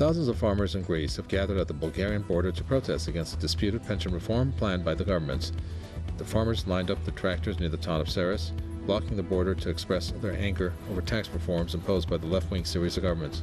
Thousands of farmers in Greece have gathered at the Bulgarian border to protest against the disputed pension reform planned by the governments. The farmers lined up the tractors near the town of Serres, blocking the border to express their anger over tax reforms imposed by the left wing Syriza government.